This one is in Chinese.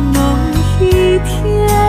梦一天。